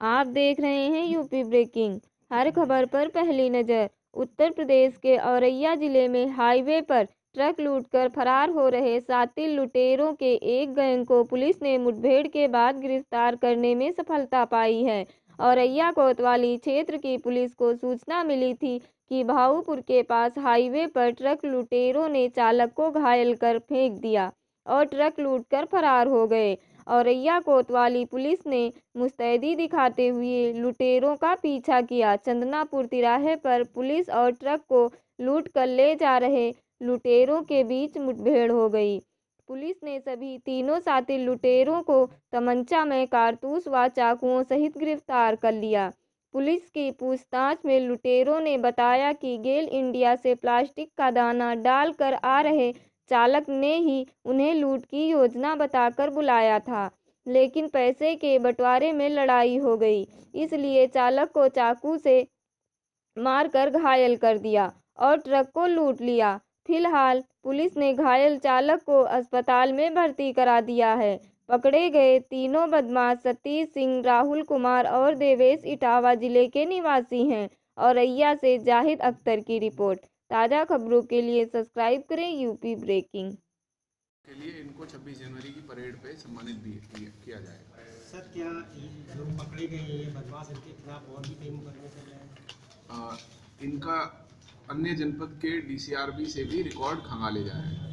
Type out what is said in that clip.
आप देख रहे हैं यूपी ब्रेकिंग, हर खबर पर पहली नज़र। उत्तर प्रदेश के औरैया ज़िले में हाईवे पर ट्रक लूटकर फरार हो रहे सातिल लुटेरों के एक गैंग को पुलिस ने मुठभेड़ के बाद गिरफ़्तार करने में सफलता पाई है। औरैया कोतवाली क्षेत्र की पुलिस को सूचना मिली थी कि भाऊपुर के पास हाईवे पर ट्रक लुटेरों ने चालक को घायल कर फेंक दिया और ट्रक लूटकर फरार हो गए। औरैया कोतवाली पुलिस ने मुस्तैदी दिखाते हुए लुटेरों का पीछा किया। चंदनापुर तिराहे पर पुलिस और ट्रक को लूट कर ले जा रहे लुटेरों के बीच मुठभेड़ हो गई। पुलिस ने सभी तीनों साथी लुटेरों को तमंचा में कारतूस व चाकुओं सहित गिरफ़्तार कर लिया। पुलिस की पूछताछ में लुटेरों ने बताया कि गेल इंडिया से प्लास्टिक का दाना डालकर आ रहे चालक ने ही उन्हें लूट की योजना बताकर बुलाया था, लेकिन पैसे के बंटवारे में लड़ाई हो गई, इसलिए चालक को चाकू से मारकर घायल कर दिया और ट्रक को लूट लिया। फ़िलहाल पुलिस ने घायल चालक को अस्पताल में भर्ती करा दिया है। पकड़े गए तीनों बदमाश सतीश सिंह राहुल कुमार और देवेश इटावा ज़िले के निवासी हैं। औरैया से जाहिद अख्तर की रिपोर्ट। ताज़ा खबरों के लिए सब्सक्राइब करें यूपी ब्रेकिंग। के लिए इनको 26 जनवरी की परेड पे सम्मानित भी किया जाएगा। सर क्या जो पकड़े गए हैं ये बदमाश इनके खिलाफ और भी कई मुकदमे चल रहे हैं? इनका अन्य जनपद के डीसीआरबी से भी रिकॉर्ड खंगाले जा रहे हैं।